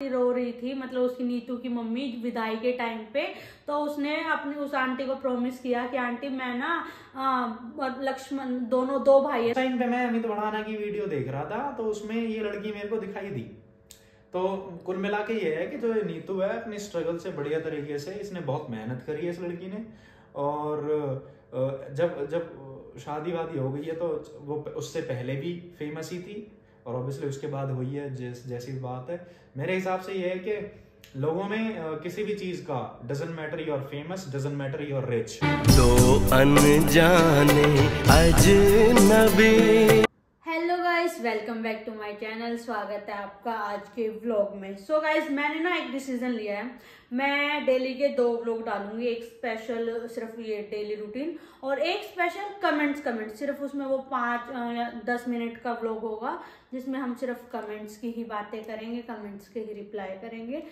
रो रही थी मतलब उसकी नीतू की मम्मी विदाई के टाइम पे तो उसने अपनी उस आंटी को प्रॉमिस किया कि, आंटी, मैं ना लक्ष्मण, दोनों दो भाई टाइम पे मैं अमित बढ़ाना की वीडियो देख रहा था तो उसमें ये लड़की मेरे को दिखाई दी। तो कुल मिला के ये है कि जो नीतू है, अपनी स्ट्रगल से बढ़िया तरीके से इसने बहुत मेहनत करी है इस लड़की ने। और जब जब शादी वादी हो गई है तो वो उससे पहले भी फ़ेमस ही थी। और ऑब्वियसली उसके बाद हुई है जैस, जैसी बात है। मेरे हिसाब से ये है कि लोगों में किसी भी चीज़ का doesn't matter your famous doesn't matter your rich दो अनजाने अजनबी guys welcome back to my channel स्वागत है आपका आज के व्लॉग में। सो so गाइस मैंने ना एक डिसीज़न लिया है। मैं डेली के दो व्लॉग डालूँगी। एक स्पेशल सिर्फ़ ये डेली रूटीन और एक स्पेशल कमेंट्स कमेंट्स सिर्फ़ उसमें वो पाँच या दस मिनट का व्लॉग होगा, जिसमें हम सिर्फ़ कमेंट्स की ही बातें करेंगे कमेंट्स के ही रिप्लाई करेंगे।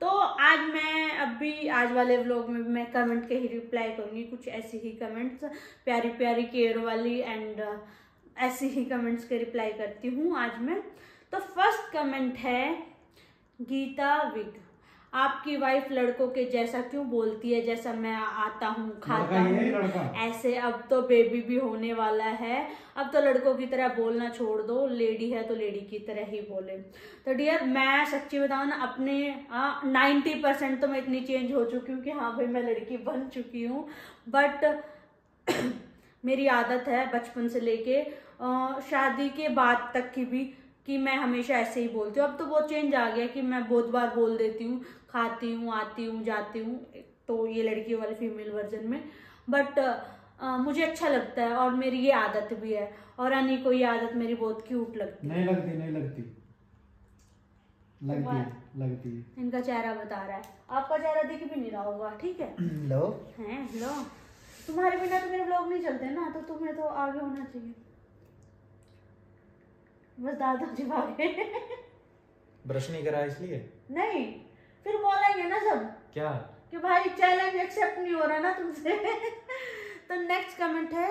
तो आज मैं, अभी आज वाले व्लॉग में मैं कमेंट के ही रिप्लाई करूँगी। कुछ ऐसी ही कमेंट्स प्यारी प्यारी केयर वाली एंड ऐसी ही कमेंट्स के रिप्लाई करती हूँ आज मैं। तो फ़र्स्ट कमेंट है गीता विग आपकी वाइफ लड़कों के जैसा क्यों बोलती है जैसा मैं आता हूँ खाता हूँ ऐसे अब तो बेबी भी होने वाला है। अब तो लड़कों की तरह बोलना छोड़ दो लेडी है तो लेडी की तरह ही बोले। तो डियर मैं सच्ची बताऊँ ना अपने नाइन्टी परसेंट तो मैं इतनी चेंज हो चुकी हूँ कि हाँ भाई मैं लड़की बन चुकी हूँ। बट मेरी आदत है बचपन से लेके शादी के बाद तक की भी कि मैं हमेशा ऐसे ही बोलती हूँ। अब तो बहुत चेंज आ गया कि मैं बहुत बार बोल देती हूँ खाती हूँ आती हूँ जाती हूँ तो ये लड़की वाले फीमेल वर्जन में। बट आ, मुझे अच्छा लगता है और मेरी ये आदत भी है। और अनी को ये आदत मेरी बहुत क्यूट लगती नहीं लगती नहीं लगती। लगती लगती। है इनका चेहरा बता रहा है। आपका चेहरा दिख भी नहीं रहा होगा ठीक है? लो। हैं लो। तुम्हारे बिना तो मेरे ब्लॉग नहीं चलते ना तो तुम्हें तो आगे होना चाहिए। बस दादाजी भागे ब्रश नहीं करा इसलिए? नहीं फिर बोलेंगे ना सब क्या? कि भाई चैलेंज एक्सेप्ट नहीं हो रहा ना तुमसे। तो नेक्स्ट कमेंट है।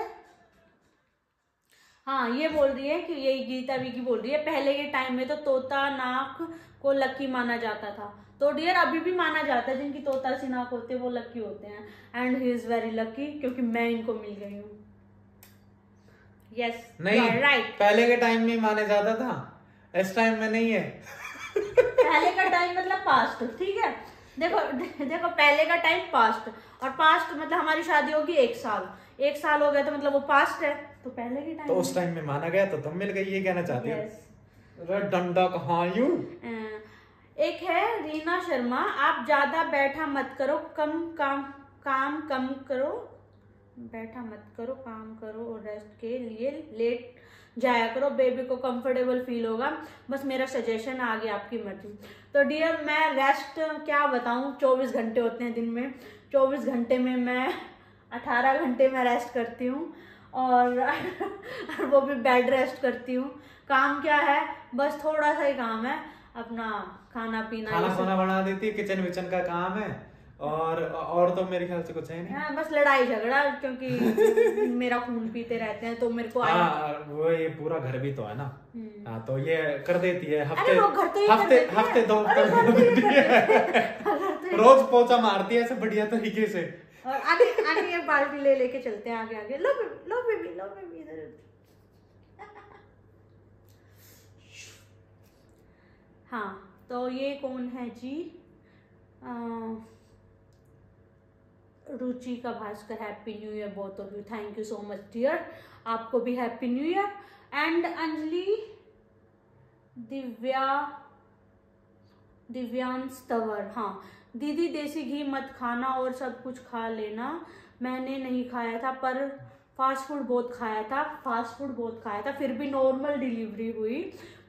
हाँ ये बोल रही है कि यही गीता भी की बोल रही है पहले के टाइम में तो तोता नाक को लकी माना जाता था। तो डियर अभी भी माना जाता है जिनकी तोता सी नाक होते हैं वो लकी होते हैं। And he is very lucky क्योंकि मैं इनको मिल गई हूँ। यस नहीं राइट पहले के टाइम में माने जाता था। इस टाइम में नहीं है। पहले का टाइम मतलब पास्ट ठीक है? देखो देखो पहले का टाइम पास्ट और पास्ट मतलब हमारी शादी होगी एक साल। एक साल हो गया तो मतलब वो पास्ट है। तो पहले के टाइम तो उस टाइम में माना गया तो तुम मिल गई ये कहना चाहती हो? Yes. अरे डंडा कहाँ यू? एक है रीना शर्मा आप ज़्यादा बैठा मत करो कम काम काम कम करो। बैठा मत करो काम करो और रेस्ट के लिए लेट जाया करो। बेबी को कंफर्टेबल फील होगा। बस मेरा सजेशन आ गया आपकी मर्ज़ी। तो डियर मैं रेस्ट क्या बताऊँ? 24 घंटे होते हैं दिन में। 24 घंटे में मैं 18 घंटे में रेस्ट करती हूँ और, और वो भी बेड रेस्ट करती हूँ। काम क्या है? बस थोड़ा सा ही काम है। अपना खाना पीना खाना बना देती है किचन विचन का काम है। और और तो मेरे ख्याल से कुछ है नहीं। हाँ बस लड़ाई झगड़ा क्योंकि मेरा खून पीते रहते हैं तो मेरे को आई हाँ वो ये पूरा घर भी तो है ना। हम्म। हाँ तो ये कर देती है हफ़्ते तो हफ़्ते हफ़्ते दो हफ़्ते तो ये तो ये- रोज पोछा मारती है ऐसे बढ़िया तरीके से। और आगे आगे एक बाल्टी ले लेके चलते हैं आगे आगे। लो लो बेबी लो बेबी इधर। हाँ तो ये कौन है जी? रुचि का Bhaskar happy new year both of you thank you so much dear आपको भी happy new year and Anjali, Divya, Divyansh Tanwar. हाँ दीदी देसी घी मत खाना और सब कुछ खा लेना. मैंने नहीं खाया था, पर फास्ट फ़ूड बहुत खाया था फास्ट फ़ूड बहुत खाया था, फिर भी नॉर्मल डिलीवरी हुई.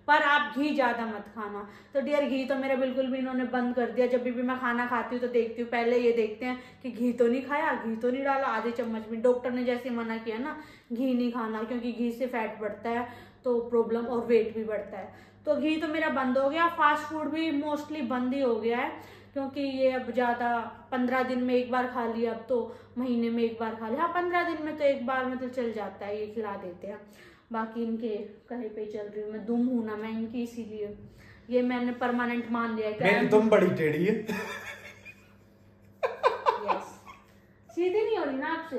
पर आप घी ज़्यादा मत खाना। तो डियर घी तो मेरा बिल्कुल भी इन्होंने बंद कर दिया। जब भी, मैं खाना खाती हूँ तो देखती हूँ। पहले ये देखते हैं कि घी तो नहीं खाया घी तो नहीं डाला आधे चम्मच भी। डॉक्टर ने जैसे मना किया ना घी नहीं खाना क्योंकि घी से फैट बढ़ता है तो प्रॉब्लम और वेट भी बढ़ता है। तो घी तो मेरा बंद हो गया। फास्ट फ़ूड भी मोस्टली बंद ही हो गया है क्योंकि ये अब ज़्यादा पंद्रह दिन में एक बार खा लिया अब तो महीने में एक बार खा लिया। हाँ पंद्रह दिन में तो एक बार में तो चल जाता है ये खिला देते हैं। बाकी इनके कहे पे चल रही हूँ मैं। दुम हूँ ना मैं इनकी इसीलिए। ये मैंने परमानेंट मान लिया मैं कि तुम बड़ी टेढ़ी है। यस सीधी नहीं हो रही ना आपसे?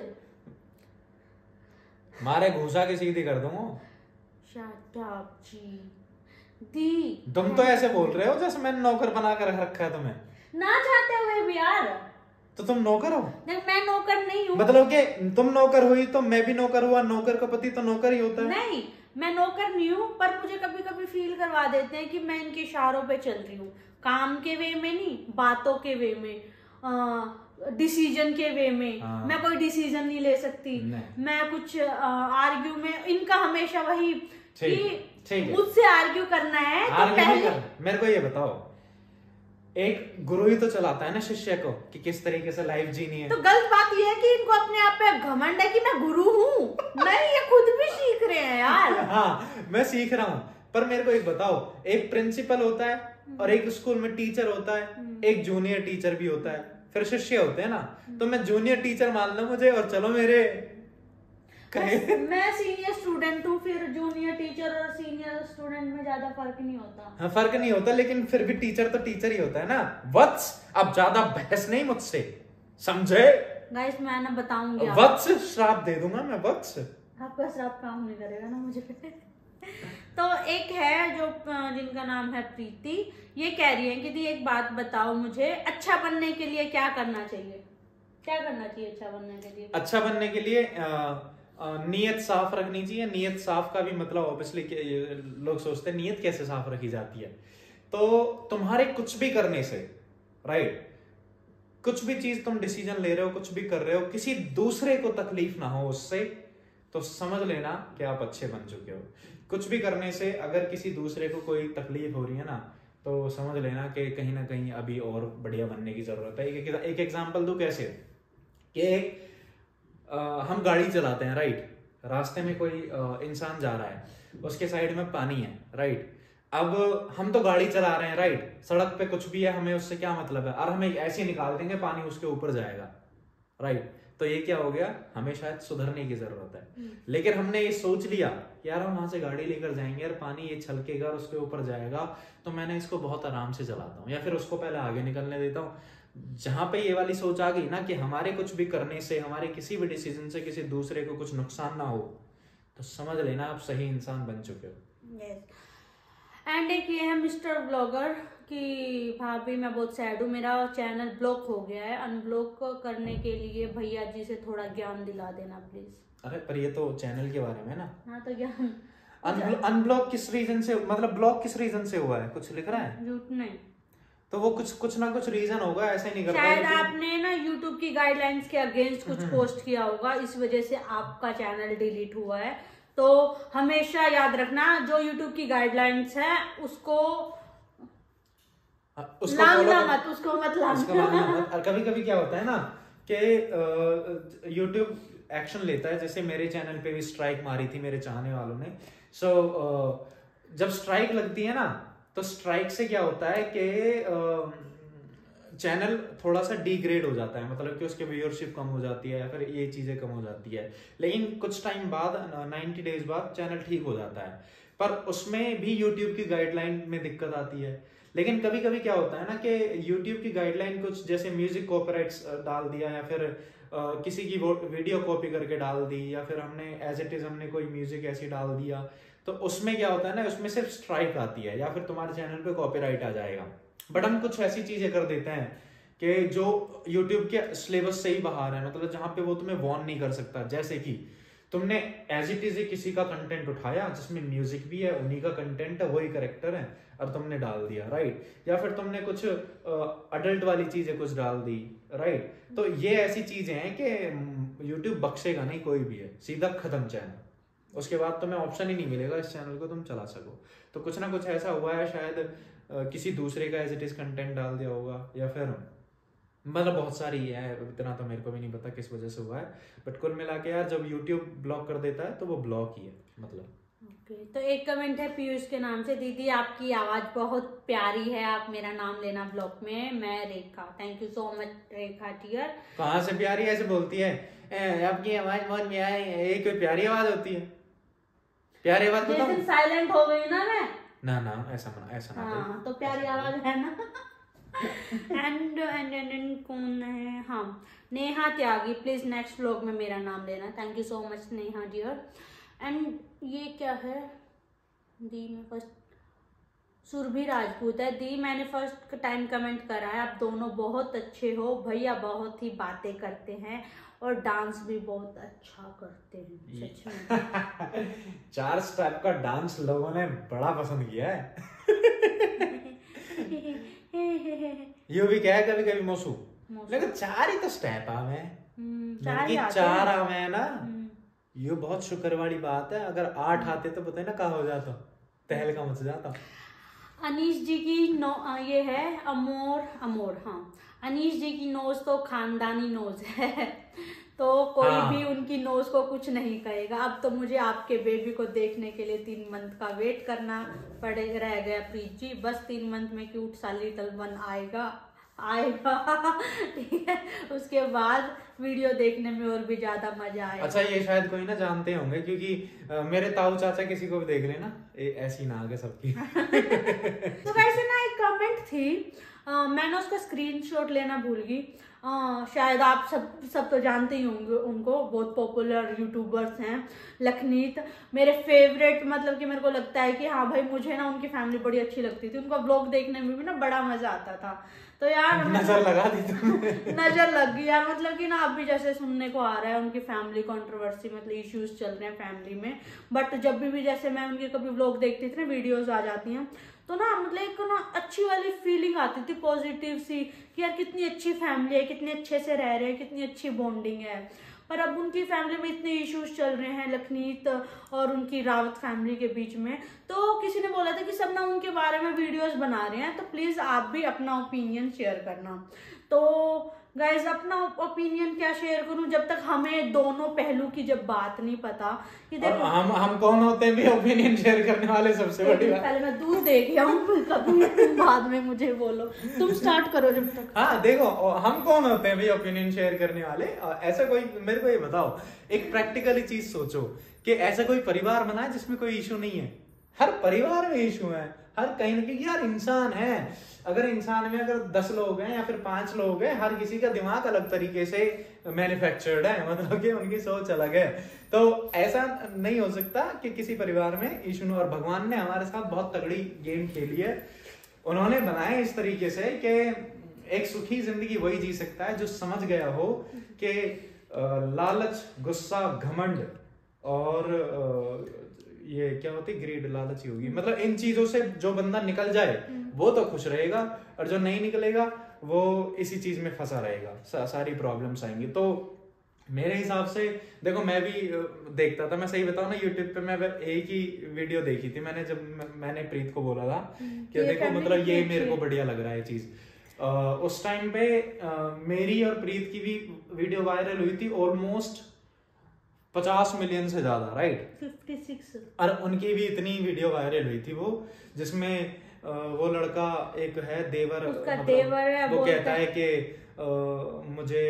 मारे घुसा के सीधी कर दूँगा शट अप जी दी तुम तो ऐसे बोल रहे हो जैसे मैंने नौकर बना कर रखा है तुम्हें। ना चाहते हुए भी यार। तो तुम नौकर हो। नहीं मैं नौकर नहीं हूँ। मतलब कि तुम नौकर हुई तो मैं भी नौकर हुआ नौकर का पति तो नौकर ही होता है। नहीं मैं नौकर नहीं हूँ पर मुझे कभी कभी फील करवा देते हैं कि मैं इनके इशारों पे चल रही हूँ। काम के वे में नहीं बातों के वे में डिसीज़न के वे में। हाँ। मैं कोई डिसीज़न नहीं ले सकती। नहीं। मैं कुछ आर्ग्यू में इनका हमेशा वही कि मुझसे आर्ग्यू करना है तो पहले मेरे को ये बताओ एक गुरु ही तो चलाता है ना शिष्य को कि किस तरीके से लाइफ जीनी है। तो गलत बात यह है कि इनको अपने आप पे घमंड है कि मैं गुरु हूँ। नहीं ये खुद भी सीख रहे हैं यार। हाँ मैं सीख रहा हूँ। पर मेरे को एक बताओ एक प्रिंसिपल होता है और एक स्कूल में टीचर होता है एक जूनियर टीचर भी होता है। फिर शिष्य होते हैं ना। तो मैं जूनियर टीचर मान लो मुझे और चलो मेरे कहे। मैं सीनियर स्टूडेंट हूँ फिर जूनियर टीचर और सीनियर स्टूडेंट में ज़्यादा फ़र्क नहीं होता। हाँ फ़र्क नहीं होता लेकिन फिर भी टीचर तो टीचर ही होता है ना। वत्स अब ज़्यादा बहस नहीं मुझसे। समझे? गाइस मैं ना बताऊँगी वत्स श्राप दे दूँगा मैं वत्स आपका श्राप काम नहीं करेगा ना मुझे। तो एक है जो जिनका नाम है प्रीति। ये कह रही है कि दी एक बात बताओ मुझे अच्छा बनने के लिए क्या करना चाहिए? क्या करना चाहिए अच्छा बनने के लिए? अच्छा बनने के लिए अ, नीयत साफ़ रखनी चाहिए। नीयत साफ़ का भी मतलब ऑब्वियसली लोग सोचते हैं नीयत कैसे साफ़ रखी जाती है? तो तुम्हारे कुछ भी करने से राइट कुछ भी चीज़ तुम डिसीज़न ले रहे हो कुछ भी कर रहे हो किसी दूसरे को तकलीफ़ ना हो उससे तो समझ लेना कि आप अच्छे बन चुके हो। कुछ भी करने से अगर किसी दूसरे को कोई तकलीफ़ हो रही है ना तो समझ लेना कि कहीं ना कहीं अभी और बढ़िया बनने की ज़रूरत है। एक एग्ज़ाम्पल दो कैसे? कि अ, हम गाड़ी चलाते हैं राइट रास्ते में कोई इंसान जा रहा है उसके साइड में पानी है राइट अब हम तो गाड़ी चला रहे हैं राइट सड़क पे कुछ भी है हमें उससे क्या मतलब है? और हमें ऐसे निकाल देंगे पानी उसके ऊपर जाएगा राइट तो ये क्या हो गया? हमें शायद सुधरने की ज़रूरत है। लेकिन हमने ये सोच लिया कि यार हम वहाँ से गाड़ी लेकर जाएँगे यार पानी ये छलकेगा और उसके ऊपर जाएगा तो मैंने इसको बहुत आराम से चलाता हूँ या फिर उसको पहले आगे निकलने देता हूँ जहाँ पे ये वाली सोच आ गई ना कि हमारे कुछ भी करने से हमारे किसी भी डिसीज़न से किसी दूसरे को कुछ नुकसान ना हो तो समझ लेना आप सही इंसान बन चुके हो। एंड एक ये है मिस्टर ब्लॉगर कि भाभी मैं बहुत सैड हूँ मेरा चैनल ब्लॉक हो गया है। अनब्लॉक करने के लिए भैया जी से थोड़ा ज्ञान दिला देना प्लीज़ अरे पर ये तो चैनल के बारे में ना। हाँ तो ज्ञान। अनब्लॉक किस रीजन से मतलब ब्लॉक किस रीजन से हुआ है? कुछ लिख रहा है? झूठ नहीं। तो वो कुछ कुछ ना कुछ रीजन होगा ऐसे नहीं कर शायद आपने ना YouTube की गाइडलाइंस के अगेंस्ट कुछ हम्म। पोस्ट किया होगा इस वजह से आपका चैनल डिलीट हुआ है तो हमेशा याद रखना जो YouTube की गाइडलाइंस है उसको हाँ, उसको लांगना मत उसको मत लांगना मत। और कभी कभी क्या होता है ना कि यूट्यूब एक्शन लेता है जैसे मेरे चैनल पे भी स्ट्राइक मारी थी मेरे चाहने वालों ने सो जब स्ट्राइक लगती है ना तो स्ट्राइक से क्या होता है कि चैनल थोड़ा सा डिग्रेड हो जाता है। मतलब कि उसके व्यूअरशिप कम हो जाती है या फिर ये चीज़ें कम हो जाती है। लेकिन कुछ टाइम बाद 90 डेज़ बाद चैनल ठीक हो जाता है। पर उसमें भी यूट्यूब की गाइडलाइन में दिक्कत आती है। लेकिन कभी कभी क्या होता है ना कि यूट्यूब की गाइडलाइन कुछ जैसे म्यूज़िक कॉपीराइट्स डाल दिया या फिर अ, किसी की वीडियो कॉपी करके डाल दी या फिर हमने एज इट इज़ हमने कोई म्यूज़िक ऐसी डाल दिया। तो उसमें क्या होता है ना, उसमें सिर्फ़ स्ट्राइक आती है, या फिर तुम्हारे चैनल पे कॉपीराइट आ जाएगा। बट हम कुछ ऐसी चीज़ें कर देते हैं कि जो यूट्यूब के सिलेबस से ही बाहर है मतलब जहाँ पे वो तुम्हें वॉर्न नहीं कर सकता। जैसे कि तुमने एज इट इज़ किसी का कंटेंट उठाया, जिसमें म्यूज़िक भी है, उन्हीं का कंटेंट है, वही करेक्टर है, और तुमने डाल दिया राइट या फिर तुमने कुछ अडल्ट वाली चीज़ें कुछ डाल दी राइट तो ये ऐसी चीज़ें हैं कि यूट्यूब बख्शेगा नहीं, कोई भी है, सीधा खत्म चैनल उसके बाद तुम्हें ऑप्शन ही नहीं मिलेगा इस चैनल को तुम चला सको। तो कुछ ना कुछ ऐसा हुआ है शायद किसी दूसरे का एज इट इज़ कंटेंट डाल दिया होगा या फिर मतलब बहुत सारी है इतना तो मेरे को भी नहीं पता किस वजह से हुआ है बट कुल मिला के यार जब यूट्यूब ब्लॉक कर देता है तो वो ब्लॉक ही है मतलब। ओके तो एक कमेंट है पीयूष के नाम से। दीदी आपकी आवाज़ बहुत प्यारी है आप मेरा नाम लेना ब्लॉग में। मैं Rekha thank you so much Rekha dear कहाँ से प्यारी ऐसे बोलती है? "ए, आपकी आवाज़ बहुत प्यारी है ये कोई प्यारी आवाज़ होती है। प्यारी आवाज़ बताओ। साइलेंट हो गई ना मैं। ना ना ऐसा मना ऐसा ना हाँ तो प्यारी आवाज़ है ना। एंड एंड एंड एंड कौन है? हाँ Neha Tyagi please next vlog में मेरा नाम लेना। Thank you so much Neha dear and ये क्या है? दी में फ़र्स्ट सुरभि राजपूत है। दी मैंने फ़र्स्ट टाइम कमेंट करा है। आप दोनों बहुत अच्छे हो। भैया बहुत ही बातें करते हैं। और डांस भी बहुत अच्छा करते हैं सच में। चार स्टेप का डांस लोगों ने बड़ा पसंद किया है। यो भी क्या है कभी कभी मोसू। लेकिन चार ही तो स्टेप आवे हम्म, मैंने चार ही चार आवे है ना। हम्म, ये बहुत शुक्र वाली बात है अगर आठ आते तो पता है ना कहा हो जाता? तहलका मच जाता। अनीश जी की नो ये है अमोर अमोर हाँ। अनीश जी की नोज़ तो खानदानी नोज़ है। तो कोई हाँ। भी उनकी नोज़ को कुछ नहीं कहेगा। अब तो मुझे आपके बेबी को देखने के लिए तीन मंथ का वेट करना पड़े रह गया प्रीत। जी बस तीन मंथ में क्यूट सा लिटल वन आएगा आएगा। ठीक है? उसके बाद वीडियो देखने में और भी ज़्यादा मज़ा आएगा। अच्छा ये शायद कोई ना जानते होंगे क्योंकि मेरे ताऊ चाचा किसी को भी देख लेना ऐसी ना आगे सबकी। तो वैसे ना एक कमेंट थी अ, मैंने उसका स्क्रीनशॉट लेना भूल गई। अ, शायद आप सब सब तो जानते ही होंगे उनको बहुत पॉपुलर यूट्यूबर्स हैं। लखनीत मेरे फेवरेट मतलब कि मेरे को लगता है कि हाँ भाई मुझे ना उनकी फैमिली बड़ी अच्छी लगती थी। उनका ब्लॉग देखने में भी ना बड़ा मज़ा आता था। तो यार नज़र लगा दी तुमने। नज़र लग गई यार मतलब कि ना अभी जैसे सुनने को आ रहा है उनकी फैमिली कंट्रोवर्सी मतलब इश्यूज़ चल रहे हैं फैमिली में। बट जब भी भी जैसे मैं उनके कभी ब्लॉग देखती थी ना वीडियोज़ आ जाती हैं तो ना मतलब एक ना अच्छी वाली फीलिंग आती थी पॉजिटिव सी कि यार कितनी अच्छी फैमिली है, कितने अच्छे से रह रहे हैं, कितनी अच्छी बॉन्डिंग है। पर अब उनकी फैमिली में इतने इश्यूज़ चल रहे हैं, लखनीत और उनकी रावत फैमिली के बीच में तो किसी ने बोला था कि सब ना उनके बारे में वीडियोस बना रहे हैं तो प्लीज़ आप भी अपना ओपिनियन शेयर करना। तो गाइज़ अपना ओपिनियन क्या शेयर करूँ? जब तक हमें दोनों पहलू की जब बात नहीं पता कि देखो। हम हम कौन होते हैं भी ओपिनियन शेयर करने वाले सबसे बड़ी बात पहले मैं दूध दे गया हूँ कभी तुम बाद में मुझे बोलो तुम स्टार्ट करो जब तक। हाँ देखो हम कौन होते हैं भी ओपिनियन शेयर करने वाले? ऐसा कोई मेरे को ये बताओ एक प्रैक्टिकली चीज़ सोचो कि ऐसा कोई परिवार बना है जिसमें कोई इशू नहीं है। हर परिवार में इशू है। हर कहीं ना कहीं, यार इंसान है। अगर इंसान में अगर दस लोग हैं या फिर पाँच लोग हैं, हर किसी का दिमाग अलग तरीके से मैन्युफैक्चर्ड है मतलब कि उनकी सोच अलग है। तो ऐसा नहीं हो सकता कि किसी परिवार में इशू और भगवान ने हमारे साथ बहुत तगड़ी गेम खेली है। उन्होंने बनाए इस तरीके से कि एक सुखी ज़िंदगी वही जी सकता है जो समझ गया हो कि लालच, गुस्सा, घमंड और ये क्या होती ग्रीड लालच ही होगी मतलब इन चीज़ों से जो बंदा निकल जाए वो तो खुश रहेगा और जो नहीं निकलेगा वो इसी चीज़ में फंसा रहेगा। सा, सारी प्रॉब्लम्स आएँगी। तो मेरे हिसाब से देखो मैं भी देखता था। मैं सही बताऊँ ना यूट्यूब पे मैं एक ही वीडियो देखी थी मैंने जब मैंने प्रीत को बोला था कि देखो मतलब ये मेरे को बढ़िया लग रहा है चीज़। उस टाइम पे मेरी और प्रीत की भी वीडियो वायरल हुई थी ऑलमोस्ट पचास मिलियन से ज़्यादा राइट फिफ्टी सिक्स और उनकी भी इतनी वीडियो वायरल हुई थी वो जिसमें वो लड़का एक है देवर उसका मतलब देवर है, वो कहता है कि मुझे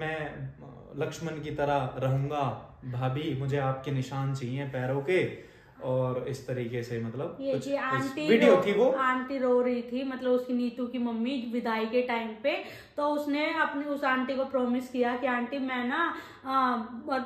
मैं लक्ष्मण की तरह रहूँगा भाभी मुझे आपके निशान चाहिए पैरों के। और इस तरीके से मतलब ये जी आंटी वीडियो थी वो। आंटी रो रही थी मतलब उसकी नीतू की मम्मी विदाई के टाइम पे। तो उसने अपनी उस आंटी को प्रॉमिस किया कि आंटी मैं ना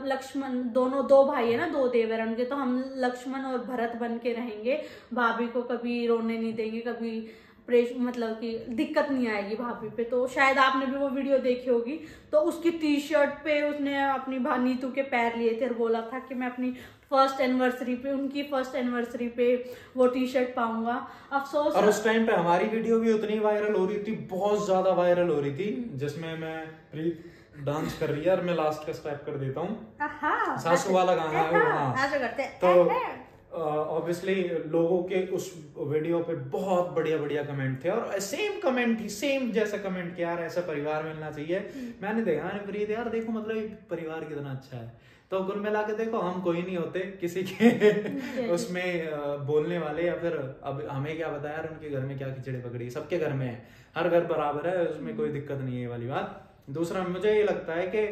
लक्ष्मण दोनों दो भाई है ना दो देवर उनके तो हम लक्ष्मण और भरत बन के रहेंगे। भाभी को कभी रोने नहीं देंगे कभी प्रेश मतलब कि दिक्कत नहीं आएगी भाभी पे। तो शायद आपने भी वो वीडियो देखी होगी। तो उसकी टी शर्ट पे उसने अपनी नीतू के पैर लिए थे और बोला था कि मैं अपनी फ़र्स्ट एनिवर्सरी पे उनकी फ़र्स्ट एनिवर्सरी पे वो टी शर्ट पाऊँगा। अफसोस और उस टाइम पे हमारी वीडियो भी उतनी वायरल हो रही थी बहुत ज़्यादा वायरल हो रही थी जिसमें मैं प्रीत डांस कर रही है और मैं लास्ट का स्टेप कर देता हूँ। सासू वाला गाना है हाँ। हैं। तो ऑब्वियसली लोगों के उस वीडियो पे बहुत बढ़िया बढ़िया कमेंट थे और सेम कमेंट थी सेम जैसा कमेंट कि यार ऐसा परिवार मिलना चाहिए। मैंने देखा मैंने प्रीत यार देखो मतलब परिवार कितना अच्छा है। तो कुल मिला के देखो हम कोई नहीं होते किसी के उसमें बोलने वाले या फिर अब हमें क्या बताया यार उनके घर में क्या खिचड़ी पकड़ी सबके घर में है। हर घर बराबर है उसमें कोई दिक्कत नहीं है वाली बात। दूसरा मुझे ये लगता है कि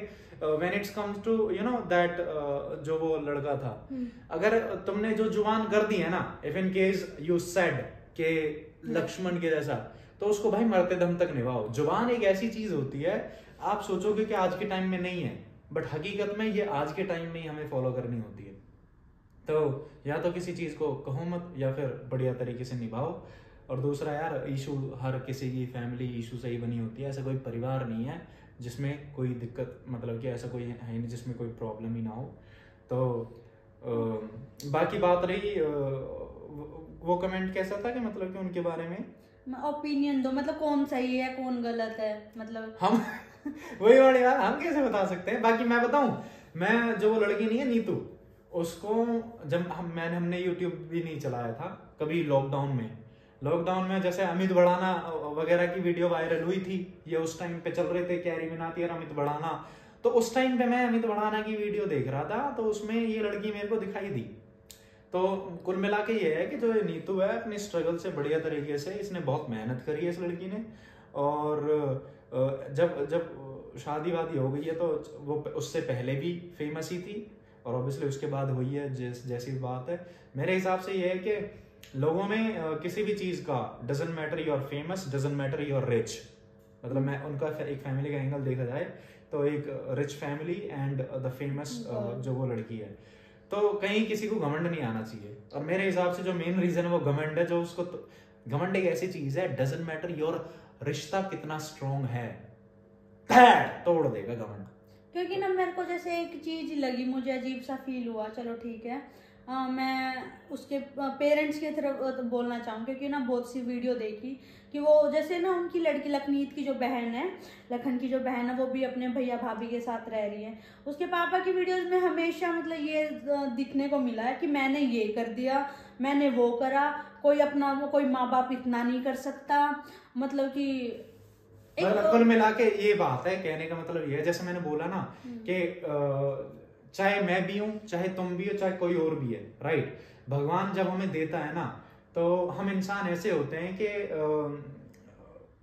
when it's comes to you know that जो वो लड़का था। अगर तुमने जो ज़ुबान कर दी है ना if in case you said के लक्ष्मण के जैसा तो उसको भाई मरते दम तक निभाओ। ज़ुबान एक ऐसी चीज़ होती है आप सोचोगे कि आज के टाइम में नहीं है बट हकीकत में ये आज के टाइम में ही हमें फॉलो करनी होती है। तो या तो किसी चीज़ को कहो मत या फिर बढ़िया तरीके से निभाओ। और दूसरा यार इशू हर किसी की फैमिली इशू से ही बनी होती है ऐसा कोई परिवार नहीं है। जिसमें कोई दिक्कत मतलब कि ऐसा कोई है नहीं जिसमें कोई प्रॉब्लम ही ना हो। तो आ, बाकी बात रही आ, वो कमेंट कैसा था कि मतलब कि उनके बारे में? ओपिनियन दो मतलब कौन सही है कौन गलत है मतलब। हम वही वाली बात हम कैसे बता सकते हैं? बाकी मैं बताऊँ मैं जो वो लड़की नहीं है नीतू उसको जब हम मैंने हमने यूट्यूब भी नहीं चलाया था कभी लॉकडाउन में। लॉकडाउन में जैसे अमित बढ़ाना वगैरह की वीडियो वायरल हुई थी ये उस टाइम पे चल रहे थे कैरी मिनाती और अमित बढ़ाना तो उस टाइम पे मैं अमित बढ़ाना की वीडियो देख रहा था तो उसमें ये लड़की मेरे को दिखाई दी। तो कुल मिला के ये है कि जो नीतू है अपनी स्ट्रगल से बढ़िया तरीके से इसने बहुत मेहनत करी है इस लड़की ने। और जब जब शादी वादी हो गई है तो वो उससे पहले भी फ़ेमस ही थी। और ऑब्वियसली उसके बाद हुई है जैस, जैसी बात है। मेरे हिसाब से ये है कि लोगों में किसी भी चीज़ का doesn't matter your famous doesn't matter your rich मतलब मैं उनका एक फैमिली का एंगल देखा जाए तो एक rich family and the famous जो वो लड़की है। तो कहीं किसी को घमंड नहीं आना चाहिए। और मेरे हिसाब से जो मेन रीजन है वो घमंड है जो उसको तो, घमंड एक ऐसी चीज़ है डजेंट मैटर योर रिश्ता कितना स्ट्रोंग है। तोड़ देगा घमंड। क्योंकि ना मेरे को जैसे एक चीज़ लगी मुझे अजीब सा फील हुआ चलो ठीक है। आ, मैं उसके पेरेंट्स की तरफ़ बोलना चाहूँ क्योंकि ना बहुत सी वीडियो देखी कि वो जैसे ना उनकी लड़की लखनीत की जो बहन है लखन की जो बहन है वो भी अपने भैया भाभी के साथ रह रही है उसके पापा की वीडियोस में हमेशा मतलब ये दिखने को मिला है कि मैंने ये कर दिया मैंने वो करा कोई अपना वो कोई माँ बाप इतना नहीं कर सकता मतलब कि कुल मिला के ये बात है कहने का मतलब ये है जैसे मैंने बोला ना हम्म। कि चाहे मैं भी हूँ चाहे तुम भी हो चाहे कोई और भी है राइट भगवान जब हमें देता है ना तो हम इंसान ऐसे होते हैं कि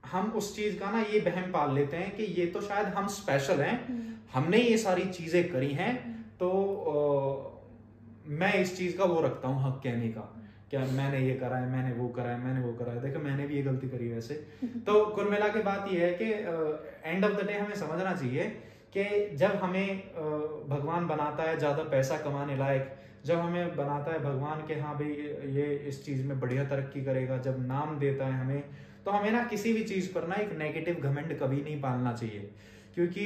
हम उस चीज़ का ना ये बहम पाल लेते हैं कि ये तो शायद हम स्पेशल हैं हम्म। हमने ये सारी चीज़ें करी हैं हम्म। तो आ, मैं इस चीज़ का वो रखता हूँ हक कहने का क्या मैंने ये करा है मैंने वो करा है मैंने वो करा है देखो मैंने भी ये गलती करी वैसे तो कुल मिला के बात ये है कि एंड ऑफ़ द डे हमें समझना चाहिए कि जब हमें भगवान बनाता है, ज़्यादा पैसा कमाने लायक, जब हमें बनाता है भगवान के हाँ भाई, ये इस चीज़ में बढ़िया तरक्की करेगा, जब नाम देता है हमें तो हमें ना किसी भी चीज़ पर ना एक नेगेटिव घमंड कभी नहीं पालना चाहिए। क्योंकि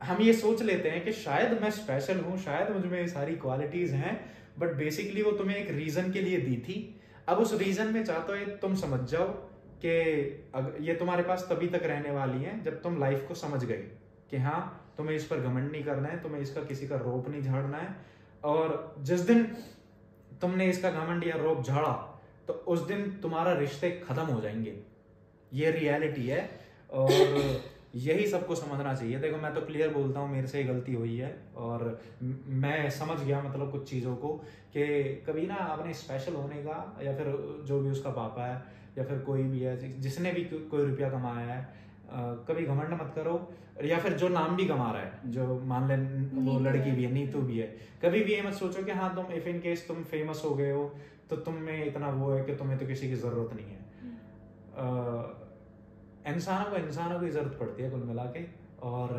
हम ये सोच लेते हैं कि शायद मैं स्पेशल हूँ, शायद मुझमें सारी क्वालिटीज़ हैं बट बेसिकली वो तुम्हें एक रीजन के लिए दी थी। अब उस रीजन में चाहते हो तुम समझ जाओ कि ये तुम्हारे पास तभी तक रहने वाली है जब तुम लाइफ को समझ गए। कि हाँ तुम्हें इस पर घमंड नहीं करना है, तुम्हें इसका किसी का रोप नहीं झाड़ना है। और जिस दिन तुमने इसका घमंड या रोप झाड़ा तो उस दिन तुम्हारा रिश्ते खत्म हो जाएँगे। ये रियलिटी है, और यही सबको समझना चाहिए। देखो, मैं तो क्लियर बोलता हूँ, मेरे से गलती हुई है, और मैं समझ गया मतलब कुछ चीज़ों को कि कभी ना अपने स्पेशल होने का, या फिर जो भी उसका पापा है, या फिर कोई भी है, जिसने भी कोई रुपया कमाया है कभी घमंड मत करो या फिर जो नाम भी कमा रहा है जो मान ले वो लड़की भी है नीतू भी है कभी भी ये मत सोचो कि हाँ तुम इफ़ इन केस तुम फ़ेमस हो गए हो तो तुम में इतना वो है कि तुम्हें तो किसी की ज़रूरत नहीं है। इंसानों को इंसानों की ज़रूरत पड़ती है कुल मिला के और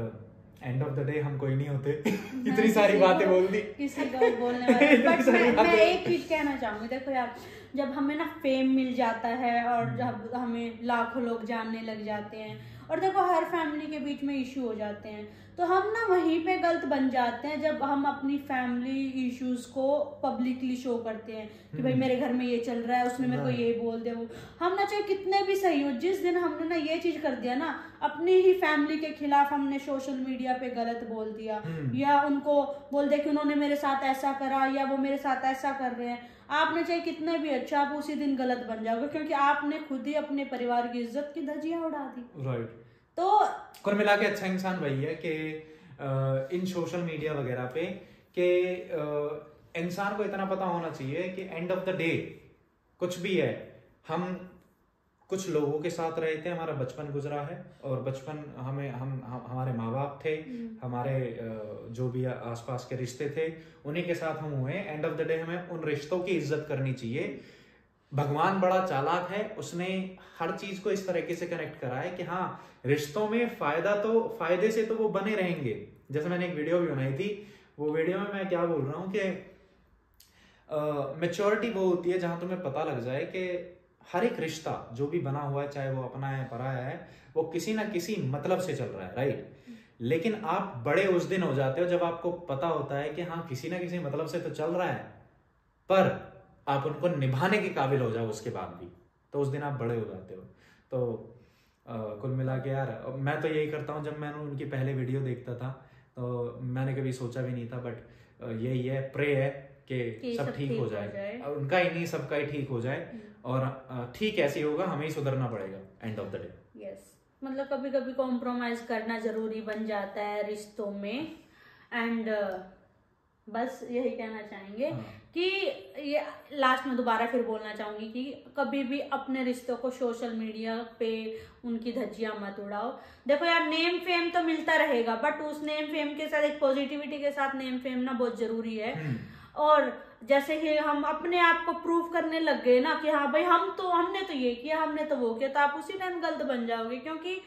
एंड ऑफ़ द डे हम कोई नहीं होते। इतनी सारी बातें बोल दी। किसी को बोलने बट मैं, मैं एक चीज़ कहना चाहूँगी देखो यार जब हमें ना फेम मिल जाता है और हम्म। जब हमें लाखों लोग जानने लग जाते हैं और देखो हर फैमिली के बीच में इशू हो जाते हैं तो हम ना वहीं पे गलत बन जाते हैं जब हम अपनी फैमिली इश्यूज़ को पब्लिकली शो करते हैं कि भाई हम्म। मेरे घर में ये चल रहा है उसने मेरे को ये बोल दिया वो हम ना चाहे कितने भी सही हो जिस दिन हमने ना ये चीज़ कर दिया ना अपनी ही फैमिली के खिलाफ हमने सोशल मीडिया पे गलत बोल दिया हम्म। या उनको बोल दिया कि उन्होंने मेरे साथ ऐसा करा या वो मेरे साथ ऐसा कर रहे हैं आपने चाहे कितने भी अच्छा आप उसी दिन गलत बन जाओगे क्योंकि आपने खुद ही अपने परिवार की इज़्ज़त की धजिया उड़ा दी। राइट तो कुल मिला के अच्छा इंसान वही है कि इन सोशल मीडिया वगैरह पे कि इंसान को इतना पता होना चाहिए कि एंड ऑफ़ द डे कुछ भी है हम कुछ लोगों के साथ रहे थे हमारा बचपन गुजरा है और बचपन हमें हम, हम हमारे माँ बाप थे हमारे जो भी आसपास के रिश्ते थे उन्हीं के साथ हम हुए एंड ऑफ़ द डे हमें उन रिश्तों की इज़्ज़त करनी चाहिए। भगवान बड़ा चालाक है उसने हर चीज़ को इस तरीके से कनेक्ट करा है कि हाँ रिश्तों में फ़ायदा तो फ़ायदे से तो वो बने रहेंगे। जैसे मैंने एक वीडियो भी बनाई थी वो वीडियो में मैं क्या बोल रहा हूँ कि मेच्योरिटी वो होती है जहाँ तुम्हें पता लग जाए कि हर एक रिश्ता जो भी बना हुआ है, चाहे वो अपना है पराया है, वो किसी ना किसी मतलब से चल रहा है राइट लेकिन आप बड़े उस दिन हो जाते हो जब आपको पता होता है कि हाँ किसी ना किसी मतलब से तो चल रहा है, पर आप उनको निभाने के काबिल हो जाओ उसके बाद भी। तो उस दिन आप बड़े हो जाते हो। तो कुल मिला के यार मैं तो यही करता हूँ, जब मैंने उनकी पहले वीडियो देखता था तो मैंने कभी सोचा भी नहीं था बट यही है, प्रे है। कि सब ठीक हो जाए। जाए। और उनका ही नहीं सबका ही ठीक हो जाए और ठीक ऐसे होगा हमें ही सुधरना पड़ेगा end of the day yes मतलब कभी कभी कॉम्प्रोमाइज करना ज़रूरी बन जाता है रिश्तों में। एंड बस यही कहना चाहेंगे हाँ। कि ये लास्ट में दोबारा फिर बोलना चाहूँगी कि कभी भी अपने रिश्तों को सोशल मीडिया पे उनकी धज्जियाँ मत उड़ाओ। देखो यार नेम फेम तो मिलता रहेगा बट उस नेम फेम के साथ एक पॉजिटिविटी के साथ नेम फेम ना बहुत ज़रूरी है। और जैसे ही हम अपने आप को प्रूव करने लग गए ना कि हाँ भाई, हम तो हमने तो ये किया, हमने तो वो किया तो आप उसी टाइम गलत बन जाओगे। क्योंकि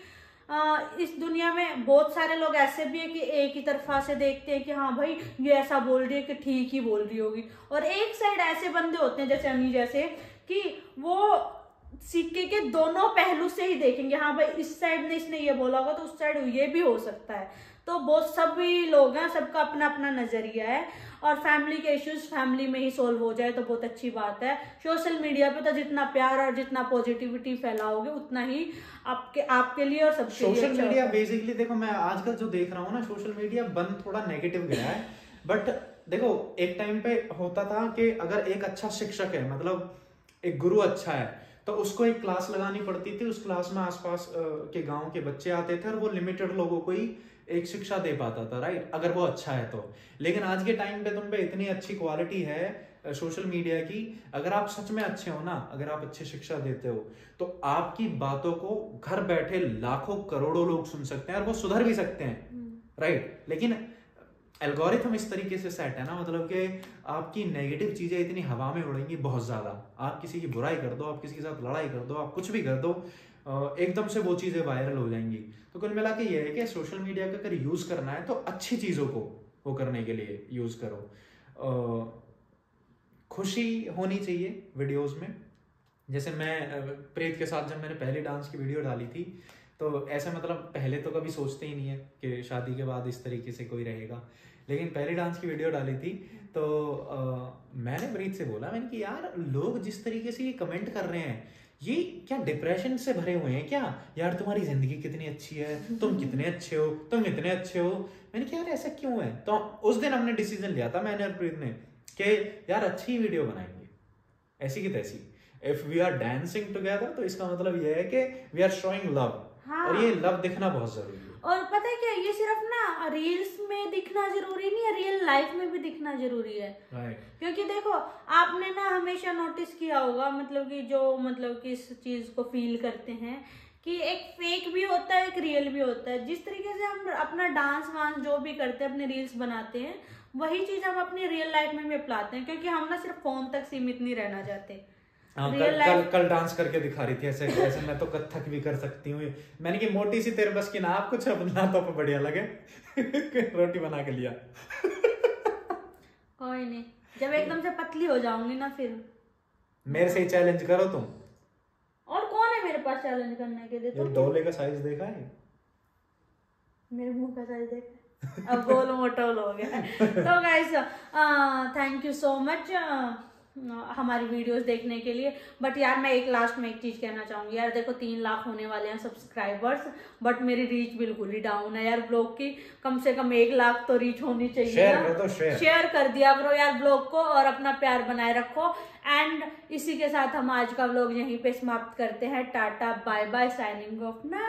इस दुनिया में बहुत सारे लोग ऐसे भी है कि एक ही तरफा से देखते हैं कि हाँ भाई, ये ऐसा बोल रही है कि ठीक ही बोल रही होगी। और एक साइड ऐसे बंदे होते हैं, जैसे अनी जैसे, कि वो सिक्के के दोनों पहलू से ही देखेंगे हाँ भाई, इस साइड ने इसने ये बोला होगा तो उस साइड ये भी हो सकता है। तो बहुत सभी लोग हैं सबका अपना अपना नज़रिया है और फैमिली के इश्यूज़ फैमिली में ही सोल्व हो जाए तो बहुत अच्छी बात है। सोशल मीडिया पे तो जितना प्यार और जितना पॉजिटिविटी फैलाओगे उतना ही आपके आपके लिए और सबके लिए सोशल मीडिया बेसिकली देखो मैं आजकल जो देख रहा हूँ ना सोशल मीडिया बंद थोड़ा नेगेटिव गया है। बट देखो एक टाइम पे होता था कि अगर एक अच्छा शिक्षक है मतलब एक गुरु अच्छा है तो उसको एक क्लास लगानी पड़ती थी। उस क्लास में आसपास के गाँव के बच्चे आते थे और वो लिमिटेड लोगों को ही एक शिक्षा दे पाता था राइट अगर वो अच्छा है तो। लेकिन आज के टाइम पे तुम पे इतनी अच्छी क्वालिटी है सोशल मीडिया की अगर आप सच में अच्छे हो ना अगर आप अच्छी शिक्षा देते हो तो आपकी बातों को घर बैठे लाखों करोड़ों लोग सुन सकते हैं और वो सुधर भी सकते हैं राइट लेकिन एल्गोरिथम इस तरीके से सेट है ना मतलब कि आपकी नेगेटिव चीज़ें इतनी हवा में उड़ेंगी बहुत ज़्यादा। आप किसी की बुराई कर दो आप किसी के साथ लड़ाई कर दो आप कुछ भी कर दो एकदम से वो चीज़ें वायरल हो जाएँगी। तो कुल मिला के ये है कि सोशल मीडिया का अगर यूज़ करना है तो अच्छी चीज़ों को वो करने के लिए यूज़ करो। खुशी होनी चाहिए वीडियोस में। जैसे मैं प्रेत के साथ जब मैंने पहले डांस की वीडियो डाली थी तो ऐसे मतलब पहले तो कभी सोचते ही नहीं है कि शादी के बाद इस तरीके से कोई रहेगा। लेकिन पहले डांस की वीडियो डाली थी तो अ, मैंने प्रीत से बोला मैंने कि यार लोग जिस तरीके से ये कमेंट कर रहे हैं ये क्या डिप्रेशन से भरे हुए हैं क्या? यार तुम्हारी ज़िंदगी कितनी अच्छी है तुम कितने अच्छे हो तुम इतने अच्छे हो। मैंने कहा यार ऐसा क्यों है? तो उस दिन हमने डिसीज़न लिया था मैंने अरप्रीत ने कि यार अच्छी वीडियो बनाएँगे ऐसी की तैसी। If we are dancing together तो इसका मतलब यह है कि वी आर शोइंग लव। और ये लव दिखना बहुत ज़रूरी है। और पता है क्या ये सिर्फ़ ना रील्स में दिखना ज़रूरी नहीं है रियल लाइफ में भी दिखना ज़रूरी है। राइट क्योंकि देखो आपने ना हमेशा नोटिस किया होगा मतलब कि जो मतलब कि इस चीज़ को फील करते हैं कि एक फेक भी होता है एक रियल भी होता है। जिस तरीके से हम अपना डांस वांस जो भी करते हैं अपने रील्स बनाते हैं वही चीज़ हम अपनी रियल लाइफ में भी अपनाते हैं क्योंकि हम ना सिर्फ़ फ़ोन तक सीमित नहीं रहना चाहते। हाँ कल, कल कल डांस करके दिखा रही थी ऐसे ऐसे मैं तो कथक भी कर सकती हूँ। मैंने की मोटी सी तेरे बस की ना आप कुछ अपना तो बढ़िया लगे। रोटी बना के लिया। कोई नहीं जब एकदम से पतली हो जाऊँगी ना फिर। मेरे से ही चैलेंज करो तुम। और कौन है मेरे पास चैलेंज करने के लिए? तुम डोले का साइज़ देखा है? मेरे मुँह का साइज़ देख अब गोल मोटोल हो गया। तो guys thank you so much हमारी वीडियोस देखने के लिए। बट यार मैं एक लास्ट में एक चीज़ कहना चाहूँगी। यार देखो तीन लाख होने वाले हैं सब्सक्राइबर्स बट मेरी रीच बिल्कुल ही डाउन है। यार ब्लॉग की कम से कम एक लाख तो रीच होनी चाहिए शेयर कर दो शेयर शेयर कर दिया करो यार ब्लॉग को और अपना प्यार बनाए रखो। एंड इसी के साथ हम आज का ब्लॉग यहीं पे समाप्त करते हैं। Tata bye bye signing off ना